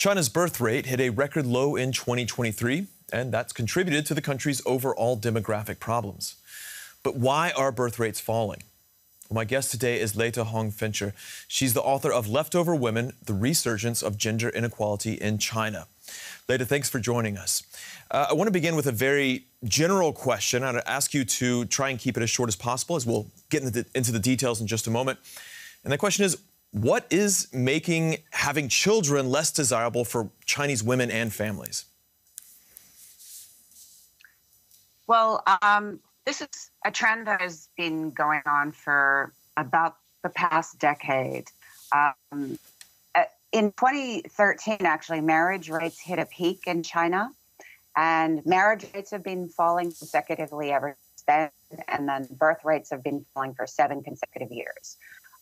China's birth rate hit a record low in 2023, and that's contributed to the country's overall demographic problems. But why are birth rates falling? Well, my guest today is Leta Hong Fincher. She's the author of Leftover Women The Resurgence of Gender Inequality in China. Leta, thanks for joining us. Uh, I want to begin with a very general question. I'd ask you to try and keep it as short as possible, as we'll get into the, into the details in just a moment. And the question is what is making having children less desirable for Chinese women and families? Well, um, this is a trend that has been going on for about the past decade. Um, uh, in 2013, actually, marriage rates hit a peak in China, and marriage rates have been falling consecutively ever since then, and then birth rates have been falling for seven consecutive years.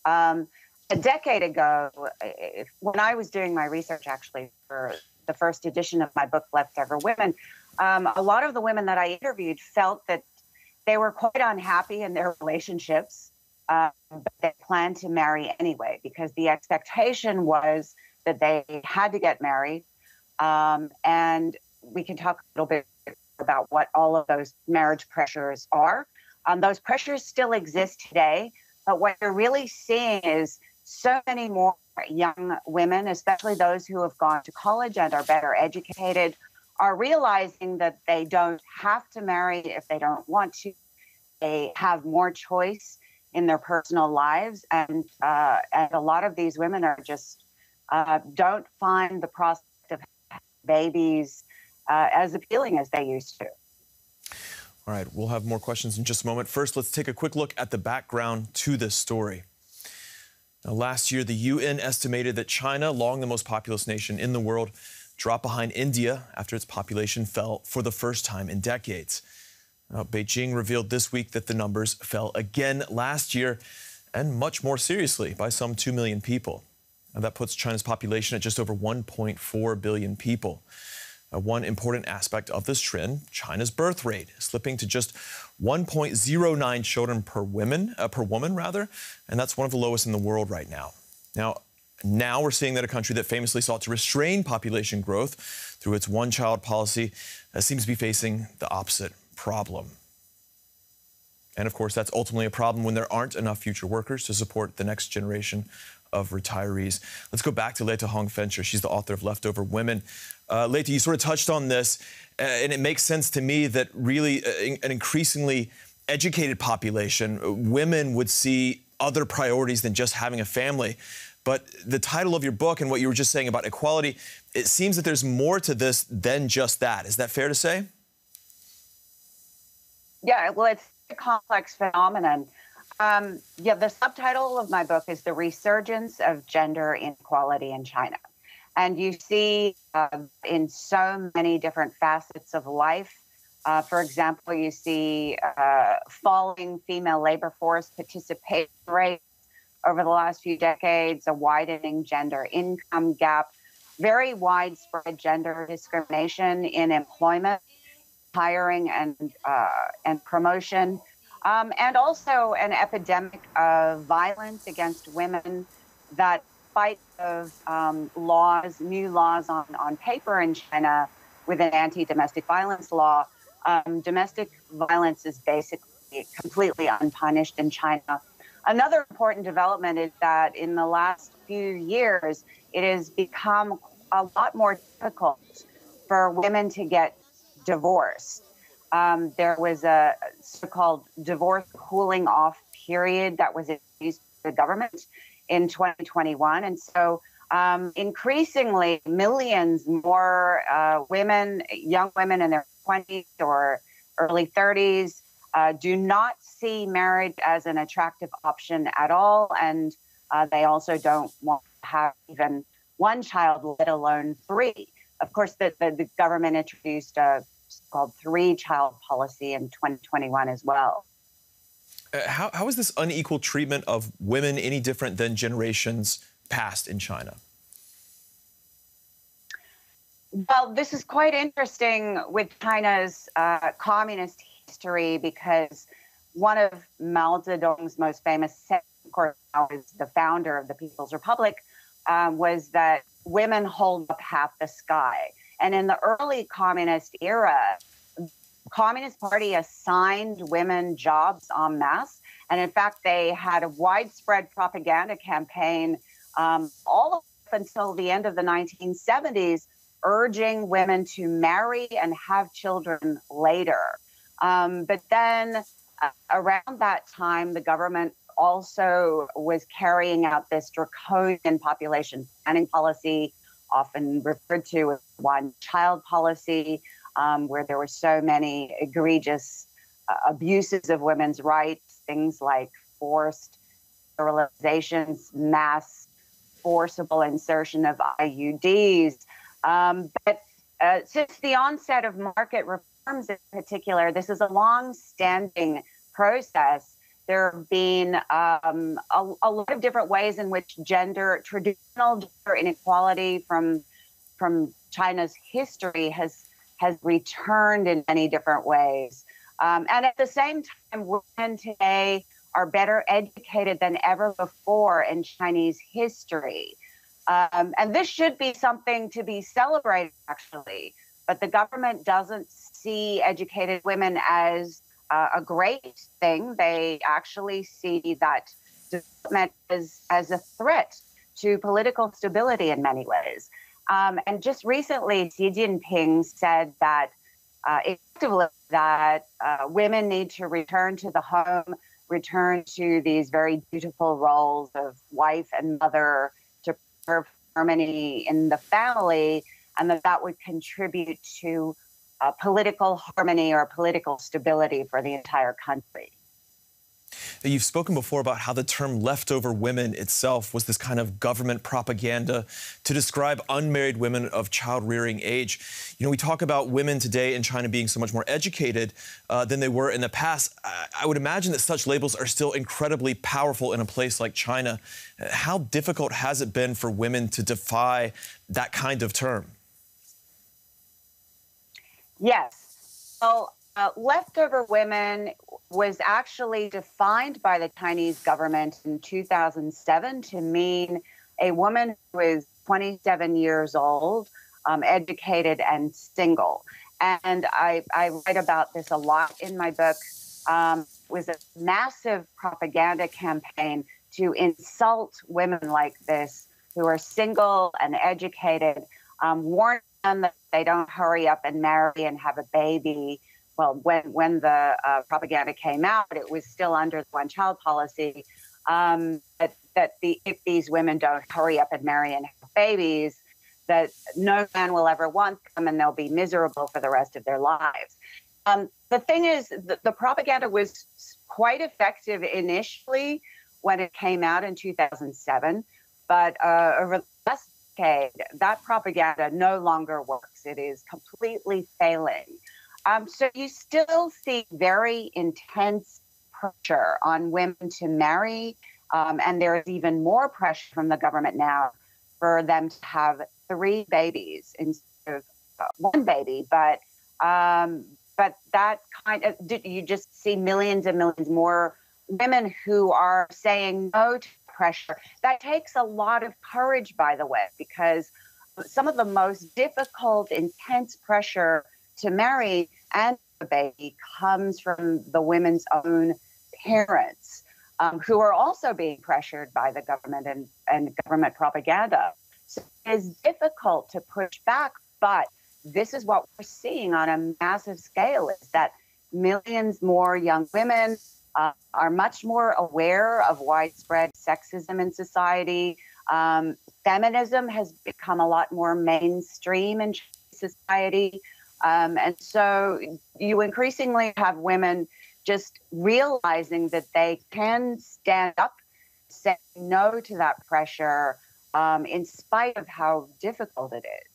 Um, a decade ago, when I was doing my research actually for the first edition of my book, Leftover Women, um, a lot of the women that I interviewed felt that they were quite unhappy in their relationships, um, but they planned to marry anyway because the expectation was that they had to get married. Um, and we can talk a little bit about what all of those marriage pressures are. Um, those pressures still exist today, but what you're really seeing is so many more young women, especially those who have gone to college and are better educated, are realizing that they don't have to marry if they don't want to. They have more choice in their personal lives, and uh, and a lot of these women are just uh, don't find the prospect of babies uh, as appealing as they used to. All right, we'll have more questions in just a moment. First, let's take a quick look at the background to this story. Now, last year, the UN estimated that China, long the most populous nation in the world, dropped behind India after its population fell for the first time in decades. Now, Beijing revealed this week that the numbers fell again last year and much more seriously by some 2 million people. Now, that puts China's population at just over 1.4 billion people. Uh, one important aspect of this trend, China's birth rate, slipping to just 1.09 children per woman, uh, per woman rather, and that's one of the lowest in the world right now. Now, now we're seeing that a country that famously sought to restrain population growth through its one-child policy uh, seems to be facing the opposite problem. And of course, that's ultimately a problem when there aren't enough future workers to support the next generation of retirees. Let's go back to Leta Hong Fincher. She's the author of Leftover Women. Uh, Leta, you sort of touched on this, uh, and it makes sense to me that really uh, an increasingly educated population, uh, women would see other priorities than just having a family. But the title of your book and what you were just saying about equality, it seems that there's more to this than just that. Is that fair to say? Yeah, well, it's a complex phenomenon. Um, yeah, the subtitle of my book is The Resurgence of Gender Inequality in China. And you see uh, in so many different facets of life. Uh, for example, you see uh, falling female labor force participation rates over the last few decades, a widening gender income gap, very widespread gender discrimination in employment, hiring, and uh, and promotion um, and also an epidemic of violence against women that fight of um, laws, new laws on, on paper in China with an anti-domestic violence law. Um, domestic violence is basically completely unpunished in China. Another important development is that in the last few years, it has become a lot more difficult for women to get divorced um, there was a so-called divorce cooling off period that was used by the government in 2021, and so um, increasingly millions more uh, women, young women in their 20s or early 30s, uh, do not see marriage as an attractive option at all, and uh, they also don't want to have even one child, let alone three. Of course, the, the, the government introduced a called three child policy in 2021 as well. Uh, how, how is this unequal treatment of women any different than generations past in China? Well, this is quite interesting with China's uh, communist history because one of Mao Zedong's most famous, of course, is the founder of the People's Republic, um, was that women hold up half the sky. And in the early communist era, Communist Party assigned women jobs en masse. And in fact, they had a widespread propaganda campaign um, all up until the end of the 1970s, urging women to marry and have children later. Um, but then uh, around that time, the government also was carrying out this draconian population planning policy, often referred to as one child policy, um, where there were so many egregious uh, abuses of women's rights, things like forced sterilizations, mass forcible insertion of IUDs. Um, but uh, since the onset of market reforms in particular, this is a long standing process. There have been um, a, a, lot of different ways in which gender, traditional gender inequality from from China's history has has returned in many different ways. Um, and at the same time, women today are better educated than ever before in Chinese history. Um, and this should be something to be celebrated, actually. But the government doesn't see educated women as uh, a great thing. They actually see that development as, as a threat to political stability in many ways. Um, and just recently, Xi Jinping said that uh, effectively that uh, women need to return to the home, return to these very dutiful roles of wife and mother to preserve harmony in the family, and that that would contribute to uh, political harmony or political stability for the entire country. You've spoken before about how the term leftover women itself was this kind of government propaganda to describe unmarried women of child rearing age. You know, we talk about women today in China being so much more educated uh, than they were in the past. I would imagine that such labels are still incredibly powerful in a place like China. How difficult has it been for women to defy that kind of term? Yes. Well, uh, leftover women was actually defined by the Chinese government in 2007 to mean a woman who is 27 years old, um, educated, and single. And I, I, write about this a lot in my book. Um, was a massive propaganda campaign to insult women like this who are single and educated, um, warn them that they don't hurry up and marry and have a baby well, when when the uh, propaganda came out, it was still under the one child policy. Um, that that the if these women don't hurry up and marry and have babies, that no man will ever want them, and they'll be miserable for the rest of their lives. Um, the thing is, the, the propaganda was quite effective initially when it came out in 2007, but uh, over the last decade, that propaganda no longer works. It is completely failing. Um, so you still see very intense pressure on women to marry, um, and there is even more pressure from the government now for them to have three babies instead of uh, one baby. But um, but that kind of you just see millions and millions more women who are saying no to pressure. That takes a lot of courage, by the way, because some of the most difficult, intense pressure to marry and the baby comes from the women's own parents um, who are also being pressured by the government and, and government propaganda. So it's difficult to push back, but this is what we're seeing on a massive scale is that millions more young women uh, are much more aware of widespread sexism in society. Um, feminism has become a lot more mainstream in society. Um, and so you increasingly have women just realizing that they can stand up, say no to that pressure, um, in spite of how difficult it is.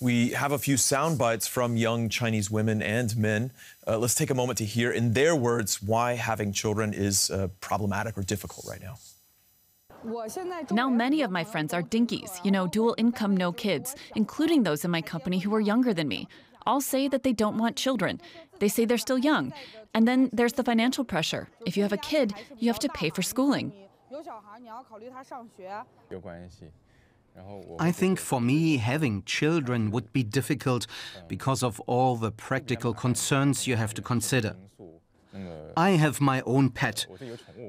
We have a few sound bites from young Chinese women and men. Uh, let's take a moment to hear, in their words, why having children is uh, problematic or difficult right now. Now, many of my friends are dinkies, you know, dual income, no kids, including those in my company who are younger than me. All say that they don't want children. They say they're still young. And then there's the financial pressure. If you have a kid, you have to pay for schooling. I think for me, having children would be difficult because of all the practical concerns you have to consider. I have my own pet,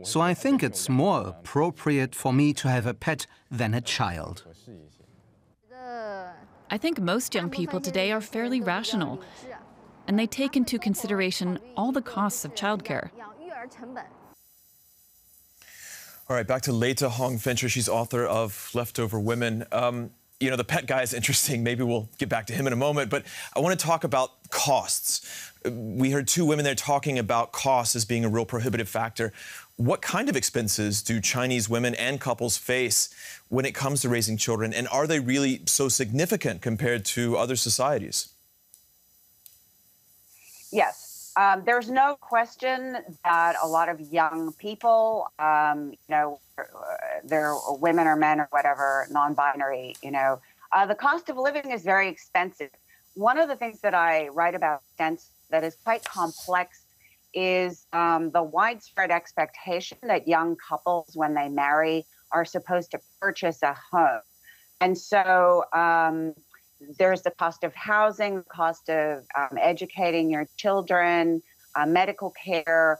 so I think it's more appropriate for me to have a pet than a child. I think most young people today are fairly rational, and they take into consideration all the costs of childcare. All right, back to Leta Hong Fincher. She's author of Leftover Women. Um, you know, the pet guy is interesting. Maybe we'll get back to him in a moment. But I want to talk about costs. We heard two women there talking about costs as being a real prohibitive factor. What kind of expenses do Chinese women and couples face when it comes to raising children? And are they really so significant compared to other societies? Yes. Um, there's no question that a lot of young people, um, you know, they're women or men or whatever, non binary, you know, uh, the cost of living is very expensive. One of the things that I write about that is quite complex is um, the widespread expectation that young couples, when they marry, are supposed to purchase a home. And so um, there's the cost of housing, the cost of um, educating your children, uh, medical care.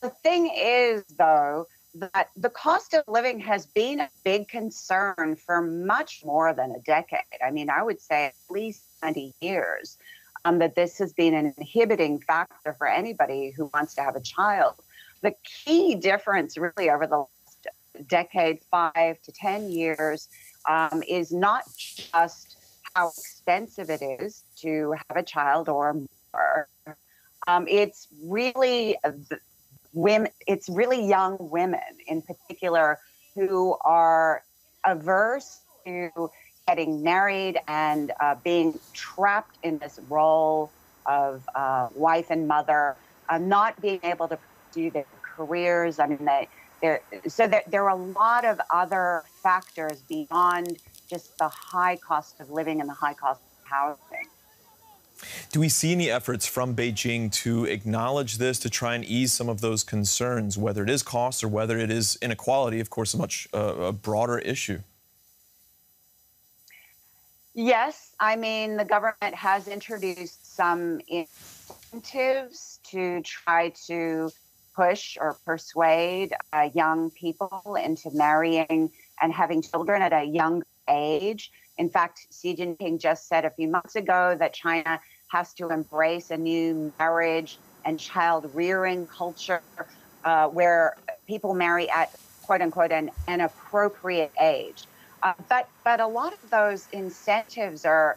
The thing is, though, that the cost of living has been a big concern for much more than a decade. I mean, I would say at least 20 years um, that this has been an inhibiting factor for anybody who wants to have a child. The key difference, really, over the last decade, five to 10 years, um, is not just how expensive it is to have a child or more. Um, it's really women. It's really young women, in particular, who are averse to getting married and uh, being trapped in this role of uh, wife and mother, uh, not being able to pursue their careers. I mean, they, so there, there are a lot of other factors beyond just the high cost of living and the high cost of housing. Do we see any efforts from Beijing to acknowledge this, to try and ease some of those concerns, whether it is cost or whether it is inequality, of course, a much uh, a broader issue? Yes, I mean, the government has introduced some incentives to try to push or persuade uh, young people into marrying and having children at a young age. In fact, Xi Jinping just said a few months ago that China has to embrace a new marriage and child rearing culture uh, where people marry at quote unquote an, an appropriate age. Uh, but but a lot of those incentives are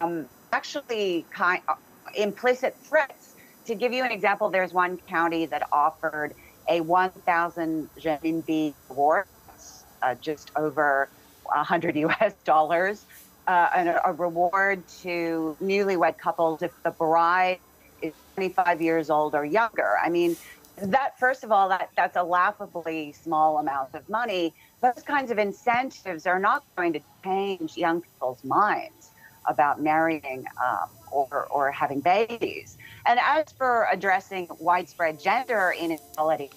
um, actually kind uh, implicit threats. To give you an example, there's one county that offered a 1,000 renminbi reward, uh, just over 100 US dollars, uh, and a, reward to newlywed couples if the bride is 25 years old or younger. I mean, that first of all, that that's a laughably small amount of money. Those kinds of incentives are not going to change young people's minds about marrying um, or, or having babies. And as for addressing widespread gender inequality,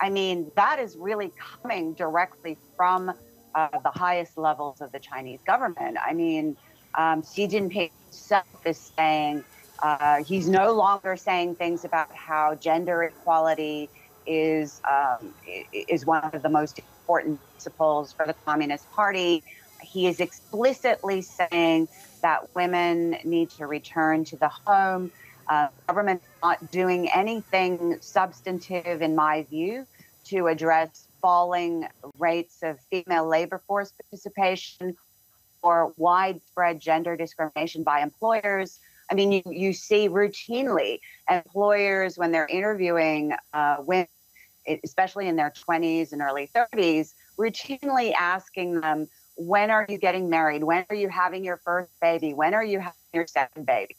I mean, that is really coming directly from uh, the highest levels of the Chinese government. I mean, um, Xi Jinping himself is saying uh, he's no longer saying things about how gender equality is um, is one of the most important principles for the Communist Party. He is explicitly saying that women need to return to the home. Uh, government not doing anything substantive, in my view, to address falling rates of female labor force participation or widespread gender discrimination by employers. I mean, you, you see routinely employers when they're interviewing uh, women, especially in their 20s and early 30s, routinely asking them, when are you getting married? When are you having your first baby? When are you having your second baby?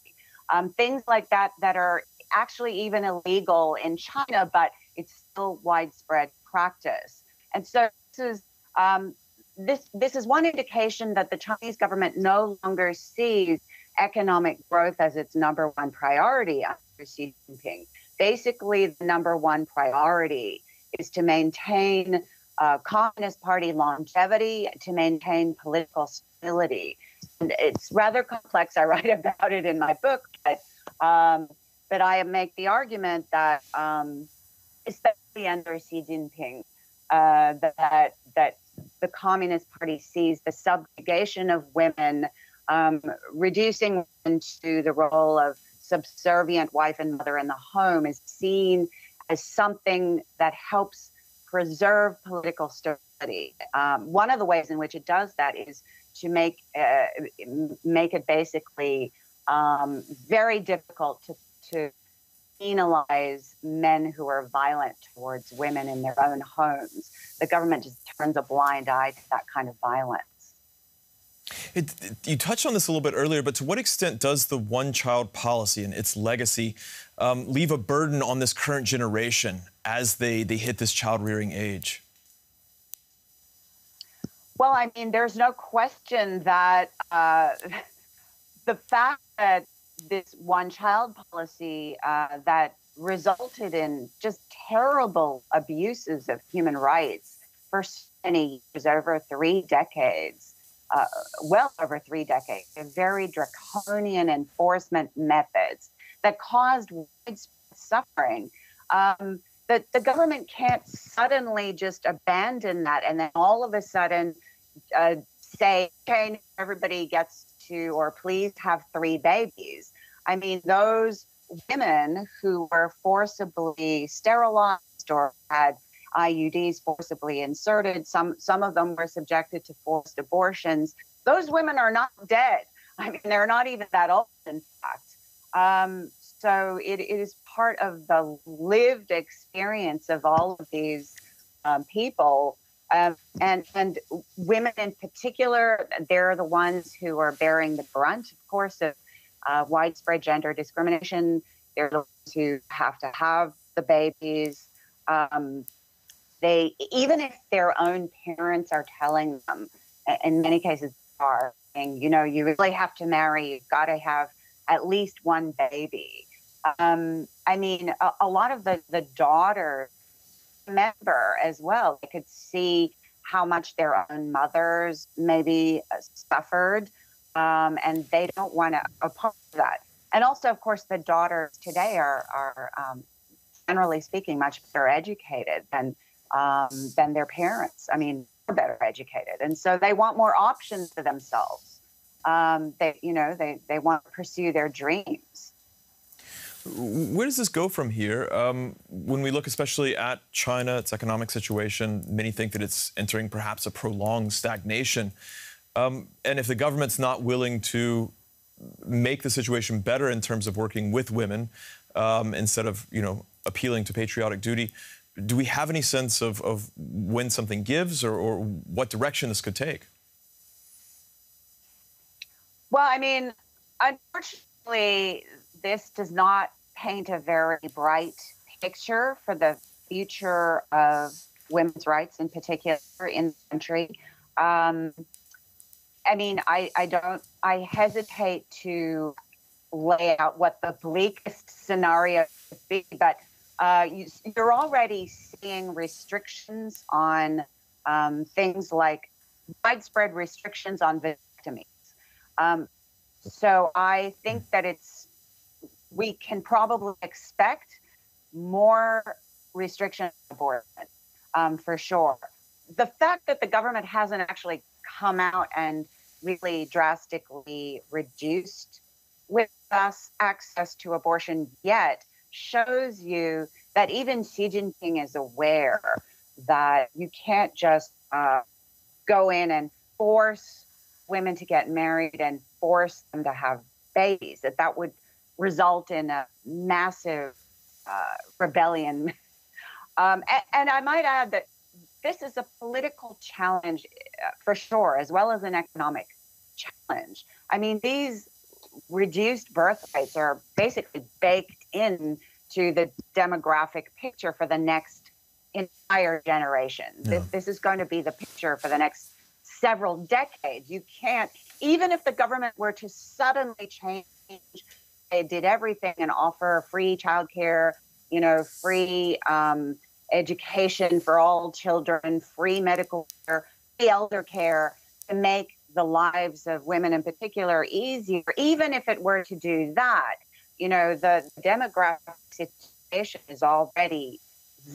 Um, things like that that are actually even illegal in China, but it's still widespread practice. And so this is um, this this is one indication that the Chinese government no longer sees economic growth as its number one priority under Xi Jinping. Basically, the number one priority is to maintain uh, Communist Party longevity to maintain political stability. And it's rather complex. I write about it in my book, but um, but I make the argument that, um, especially under Xi Jinping, uh, that that the Communist Party sees the subjugation of women, um, reducing women to the role of subservient wife and mother in the home, is seen as something that helps preserve political stability. Um, one of the ways in which it does that is to make uh, make it basically um, very difficult to to penalize men who are violent towards women in their own homes. The government just turns a blind eye to that kind of violence. It, it, you touched on this a little bit earlier, but to what extent does the one child policy and its legacy um, leave a burden on this current generation as they, they hit this child rearing age? Well, I mean, there's no question that uh, the fact that this one child policy uh, that resulted in just terrible abuses of human rights for many years, over three decades, uh, well over three decades, very draconian enforcement methods that caused widespread suffering. Um, the, the government can't suddenly just abandon that and then all of a sudden uh, say, okay, everybody gets to, or please have three babies. I mean, those women who were forcibly sterilized or had IUDs forcibly inserted, some, some of them were subjected to forced abortions. Those women are not dead. I mean, they're not even that old, in fact. Um, so it, it is part of the lived experience of all of these um, people um, and and women in particular, they're the ones who are bearing the brunt, of course, of uh, widespread gender discrimination. They're the ones who have to have the babies. Um, they even if their own parents are telling them, in many cases, are saying, you know, you really have to marry. You've got to have at least one baby. Um, I mean, a, a lot of the the daughters member as well. They could see how much their own mothers maybe uh, suffered, um, and they don't want to oppose that. And also, of course, the daughters today are, are um, generally speaking, much better educated than um, than their parents. I mean, better educated, and so they want more options for themselves. Um, they, you know, they they want to pursue their dreams. Where does this go from here? Um, when we look especially at China, its economic situation, many think that it's entering perhaps a prolonged stagnation. Um, and if the government's not willing to make the situation better in terms of working with women um, instead of, you know, appealing to patriotic duty, do we have any sense of, of when something gives or, or what direction this could take? Well, I mean, unfortunately, this does not paint a very bright picture for the future of women's rights in particular in the country. Um, I mean, I, I don't, I hesitate to lay out what the bleakest scenario would be, but uh, you, are already seeing restrictions on um, things like widespread restrictions on vasectomies. Um, so I think that it's we can probably expect more restriction on abortion um, for sure. The fact that the government hasn't actually come out and really drastically reduced with us access to abortion yet shows you that even Xi Jinping is aware that you can't just uh, go in and force women to get married and force them to have babies. That that would result in a massive uh, rebellion. Um, and, and, I might add that this is a political challenge uh, for sure, as well as an economic challenge. I mean, these reduced birth rates are basically baked in to the demographic picture for the next entire generation. Yeah. This, this is going to be the picture for the next several decades. You can't, even if the government were to suddenly change they did everything and offer free childcare, you know, free um, education for all children, free medical care, free elder care to make the lives of women in particular easier. Even if it were to do that, you know, the demographic situation is already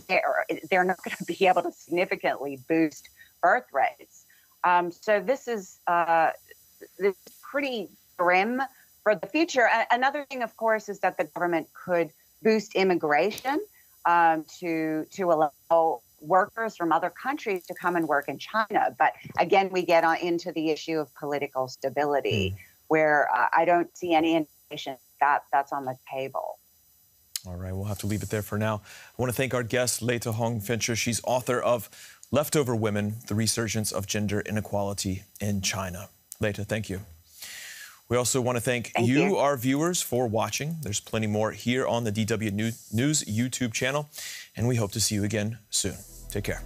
there. They're not going to be able to significantly boost birth rates. Um, so this is uh, this is pretty grim for the future. Another thing, of course, is that the government could boost immigration um, to to allow workers from other countries to come and work in China. But again, we get on into the issue of political stability, mm. where uh, I don't see any indication that that's on the table. All right, we'll have to leave it there for now. I want to thank our guest, Leta Hong Fincher. She's author of Leftover Women The Resurgence of Gender Inequality in China. Leta, thank you. We also want to thank, thank you, you, our viewers, for watching. There's plenty more here on the DW News YouTube channel, and we hope to see you again soon. Take care.